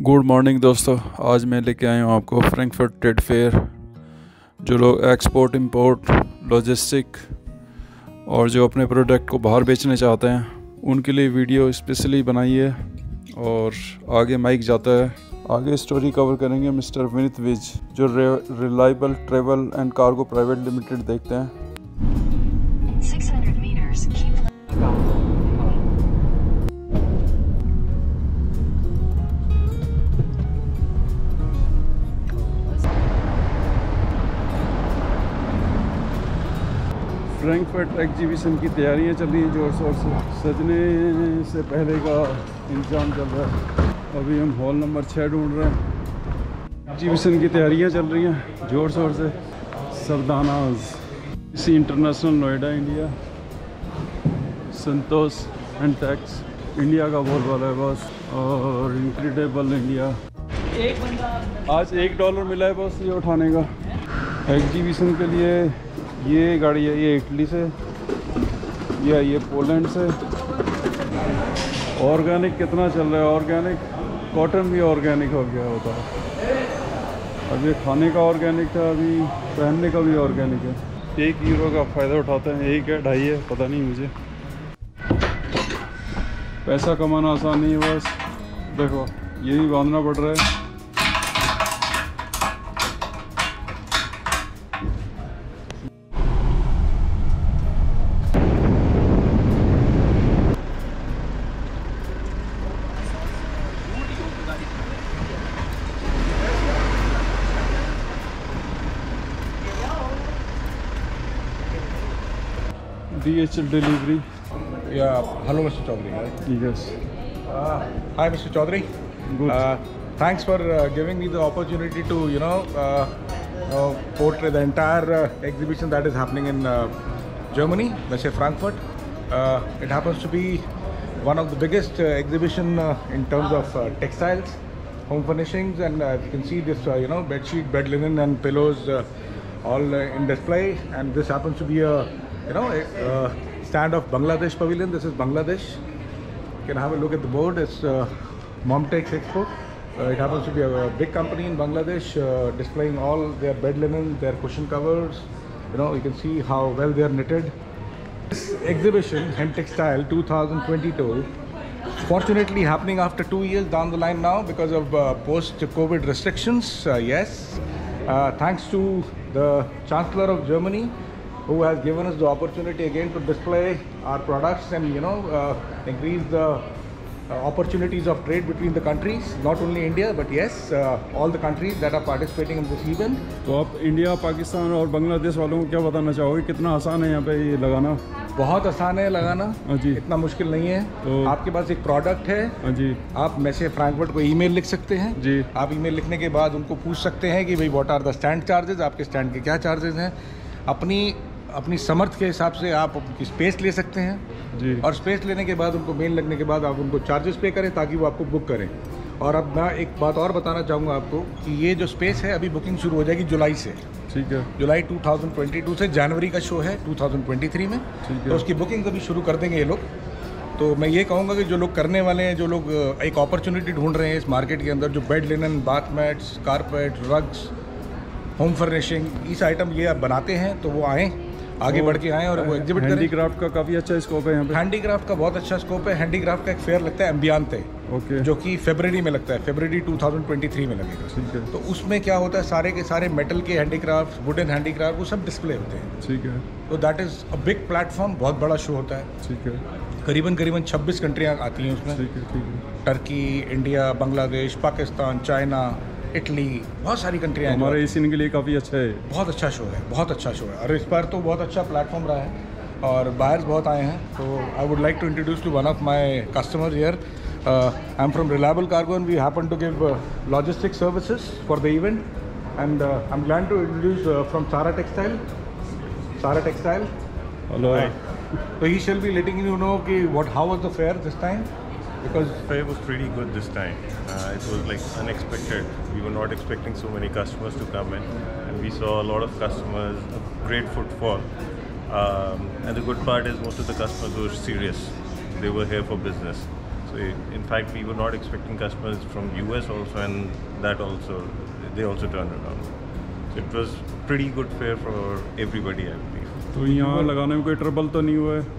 Good morning दोस्तों। आज मैं लेके आया हूँ आपको फ्रैंकफर्ट ट्रेड फेयर जो लोग एक्सपोर्ट इंपोर्ट लॉजिस्टिक और जो अपने प्रोडक्ट को बाहर बेचना चाहते हैं, उनके लिए वीडियो स्पेशली बनाई है और आगे माइक जाता है। आगे स्टोरी कवर करेंगे मिस्टर विनित विज, जो reliable travel and cargo private limited देखते हैं। फ्रैंकफर्ट एग्जीबिशन की तैयारियाँ चल रही हैं ज़ोर शोर से, सजने से पहले का इंतज़ाम चल रहा है। अभी हम हॉल नंबर छः ढूंढ रहे हैं। एग्जीबिशन की तैयारियाँ चल रही हैं, ज़ोर शोर से। सरदानाज इसी international Noida, India. Santosh and tax, India का बहुत वाला है बस, और इनक्रेडिबल इंडिया एक आज एक डॉलर मिला है बस ये उठाने का। एग्जीबिशन के लिए ये गाड़ी है, ये इटली से, या ये पोलैंड से। ऑर्गेनिक कितना चल रहा है? ऑर्गेनिक कॉटन भी ऑर्गेनिक हो गया होता है। अब ये खाने का ऑर्गेनिक था अभी पहनने का भी ऑर्गेनिक है। एक यूरो का फ़ायदा उठाते हैं, एक है, ढाई है, पता नहीं मुझे। पैसा कमाना आसान नहीं है, बस। देखो, ये भी बांधना पड़ रहा है। DHL delivery. Yeah, hello, Mr. Chaudhary. Yes. Uh, hi, Mr. Chaudhary. Good. Uh, thanks for uh, giving me the opportunity to, you know, uh, uh, portray the entire uh, exhibition that is happening in uh, Germany, let's say Frankfurt. Uh, it happens to be one of the biggest uh, exhibition uh, in terms of uh, textiles, home furnishings, and uh, you can see this, uh, you know, bed sheet, bed linen, and pillows uh, all in display. And this happens to be a you know, uh, stand of Bangladesh Pavilion. This is Bangladesh. You can have a look at the board. It's uh, Momtex Expo. Uh, it happens to be a, a big company in Bangladesh uh, displaying all their bed linen, their cushion covers. You know, you can see how well they are knitted. This exhibition, Hem Textile 2022, fortunately happening after two years down the line now because of uh, post-COVID restrictions. Uh, yes, uh, thanks to the Chancellor of Germany, who has given us the opportunity again to display our products and you know uh, increase the uh, opportunities of trade between the countries not only india but yes uh, all the countries that are participating in this event तो आप India Pakistan और बांग्लादेश वालों को क्या बताना चाहोगे कितना आसान है यहाँ पे ये लगाना बहुत आसान है लगाना हाँ जी इतना मुश्किल नहीं है तो- आपके पास एक प्रोडक्ट है हाँ जी आप मैसे फ्रैंकफर्ट को ईमेल लिख सकते हैं जी आप ईमेल लिखने के बाद उनको पूछ सकते हैं कि भाई what are the stand charges आपके स्टैंड के क्या चार्जेस हैं अपनी अपनी समर्थ के हिसाब से आप उनकी स्पेस ले सकते हैं। जी। और स्पेस लेने के बाद उनको मेल लगने के बाद आप उनको चार्जेस पे करें ताकि वो आपको बुक करें। और अब मैं एक बात और बताना चाहूँगा आपको कि ये जो स्पेस है अभी बुकिंग शुरू हो जाएगी जुलाई से। ठीक है। जुलाई 2022 से जनवरी का शो है 2023 में। तो उसकी बुकिंग अभी शुरू कर देंगे ये लोग। तो मैं ये कहूँगा कि जो लोग करने वाले हैं जो लोग एक अपॉर्चुनिटी ढूंढ रहे हैं इस मार्केट के अंदर जो bed linen bath mats carpet rugs home furnishing इस आइटम ये आप बनाते हैं तो वो आएँ। आगे बढ़ के आएँ और वो एग्जिबिट करें। हैंडीक्राफ्ट का काफ़ी अच्छा स्कोप है यहाँ पे। हैंडीक्राफ्ट का बहुत अच्छा स्कोप है। हैंडीक्राफ्ट का एक फेयर लगता है एम्बियांते ओके। जो कि फेबररी में लगता है। फेबररी 2023 में लगेगा। ठीक है। तो उसमें क्या होता है? सारे के सारे मेटल के हैंडीक्राफ्ट वुडन हैंडीक्राफ्ट वो सब डिस्प्ले होते हैं। ठीक है। तो that is a big platform बहुत बड़ा शो होता है। ठीक है। करीबन करीबन 26 कंट्रियाँ आती हैं उसमें। ठीक है ठीक है। Turkey India Bangladesh Pakistan China Italy बहुत सारी कंट्रियाँ हैं हमारे एशियन के लिए काफ़ी अच्छा है। बहुत अच्छा शो है बहुत अच्छा शो है। और इस बार तो बहुत अच्छा प्लेटफॉर्म रहा है और बायर्स बहुत आए हैं। तो I would like to introduce to one of my customer here I am from reliable cargo and we happen to give logistic services for the event and I am glad to introduce from Sara textile Sara textile hello So he shall be letting you know कि what how was the fair this time? because Fair was pretty good this time. Uh, it was like unexpected. We were not expecting so many customers to come in, and we saw a lot of customers, a great footfall. Um, and the good part is most of the customers were serious. They were here for business. So in fact, we were not expecting customers from US also, and that also they also turned around. So it was pretty good fair for everybody, I believe. तो यहाँ लगाने में कोई trouble तो नहीं हुआ है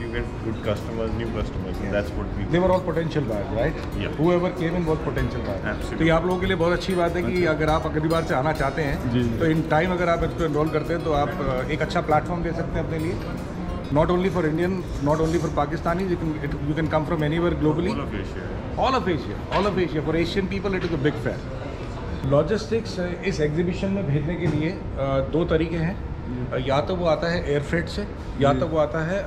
that you get good customers, new customers, and that's what we. they were all potential buyers, right? Yeah. Whoever came in was potential buyers. Absolutely. तो ये आप लोगों के लिए बहुत अच्छी बात है कि अगर आप अगली बार से आना चाहते हैं तो इन टाइम अगर आप इसको एनरोल करते हैं तो आप uh, एक अच्छा प्लेटफॉर्म दे सकते हैं अपने लिए not only for Indian not only for Pakistani you can come from anywhere globally All of Asia. All of Asia all of Asia for Asian people it is a big fair logistics इस exhibition में भेजने के लिए दो तरीके हैं या तो वो आता है एयर फ्रेट से या तो वो आता है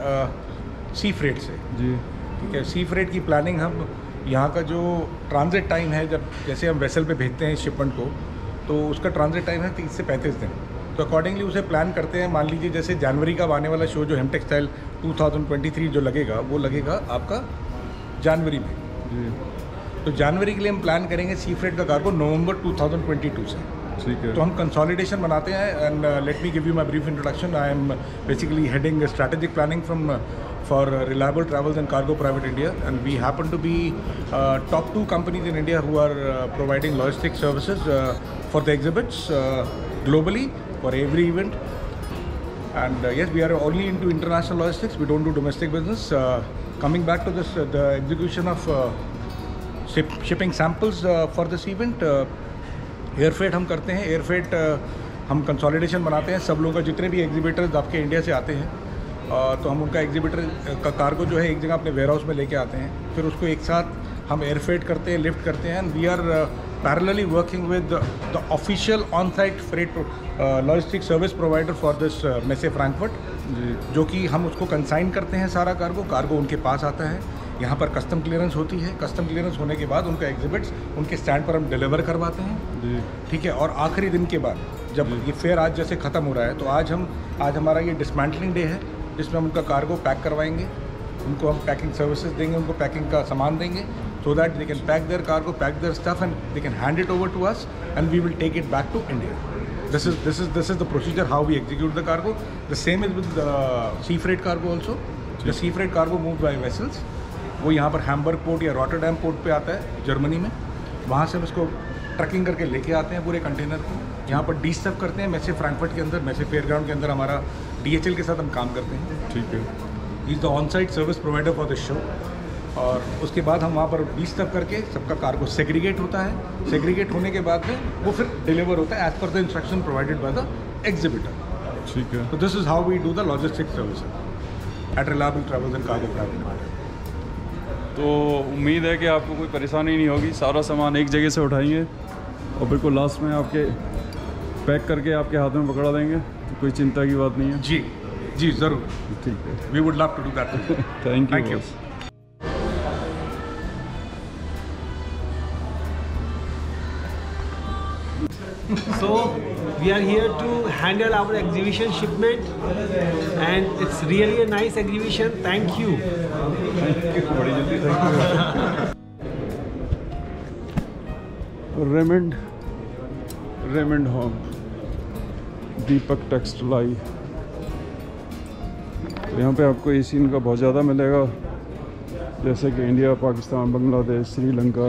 सी फ्रेट से। जी। ठीक है सी फ्रेट की प्लानिंग हम यहाँ का जो ट्रांजिट टाइम है जब जैसे हम वेसल पे भेजते हैं शिपमेंट को तो उसका ट्रांजिट टाइम है तीस से पैंतीस दिन। तो अकॉर्डिंगली उसे प्लान करते हैं मान लीजिए जैसे जनवरी का आने वाला शो जो हेम टेक्सटाइल 2023 जो लगेगा वो लगेगा आपका जनवरी में। जी। तो जनवरी के लिए हम प्लान करेंगे सी फ्रेट का कार्गो नवंबर 2022 से। ठीक है। तो हम कंसोलिडेशन बनाते हैं and let me give you my brief introduction I am basically heading strategic planning from For reliable travels and cargo private India and we happen to be top two companies in India who are providing logistic services for the exhibits globally for every event And uh, yes, we are only into international logistics. We don't do domestic business. Uh, coming back to this, uh, the execution of uh, ship, shipping samples uh, for this event, uh, air freight हम करते हैं air freight हम consolidation बनाते हैं सब लोगों का जितने भी एग्जीबिटर्स आपके इंडिया से आते हैं uh, तो हम उनका एग्जीबिटर का कार्गो जो है एक जगह अपने वेयर हाउस में लेके आते हैं। फिर उसको एक साथ हम एयर फ्रेट करते हैं लिफ्ट करते हैं and we are parallelly working with the official on site freight logistic service provider for this Messe Frankfurt जी। जो कि हम उसको कंसाइन करते हैं सारा कार्गो कार्गो उनके पास आता है। यहाँ पर कस्टम क्लियरेंस होती है। कस्टम क्लियरेंस होने के बाद उनका एग्जिबिट्स उनके स्टैंड पर हम डिलीवर करवाते हैं। जी। ठीक है? और आखिरी दिन के बाद जब ये फेयर आज जैसे ख़त्म हो रहा है तो आज हम आज हमारा ये डिसमेंटलिंग डे है। जिसमें हम उनका कार्गो पैक करवाएँगे, उनको हम पैकिंग सर्विसेज़ देंगे, उनको पैकिंग का सामान देंगे so that they can pack their cargo pack their stuff and they can hand it over to us and we will take it back to India this is this is this is the procedure how we execute the cargo the same is with sea freight cargo also the sea freight cargo move by vessels वो यहाँ पर Hamburg port या Rotterdam port पे आता है Germany में. वहाँ से हम इसको ट्रकिंग करके लेके आते हैं पूरे कंटेनर को. यहाँ पर डी स्टफ़ करते हैं मैसे फ्रैंकफर्ट के अंदर मैसे फेयर ग्राउंड के अंदर हमारा DHL के साथ हम काम करते हैं। ठीक है। Is the on site service provider for this show और उसके बाद हम वहाँ पर डी स्टफ़ करके सबका कार्गो सेग्रीगेट होता है। सेग्रीगेट होने के बाद में वो फिर डिलीवर होता है as per the instruction provided by the exhibitor ठीक है। तो this is how we do the logistic service at Reliable Travels and Private Limited. तो उम्मीद है कि आपको कोई परेशानी नहीं होगी। सारा सामान एक जगह से उठाएँगे और बिल्कुल लास्ट में आपके पैक करके आपके हाथ में पकड़ा देंगे। तो कोई चिंता की बात नहीं है जी जी ज़रूर ठीक है We would love to do that. Thank Thank you. So we are here to handle our exhibition shipment and it's really a nice exhibition. Thank you. बड़ी जल्दी थैंक दीपक टेक्सटाइल। तो यहाँ पे आपको एसी इनका बहुत ज़्यादा मिलेगा। जैसे कि इंडिया पाकिस्तान बांग्लादेश श्रीलंका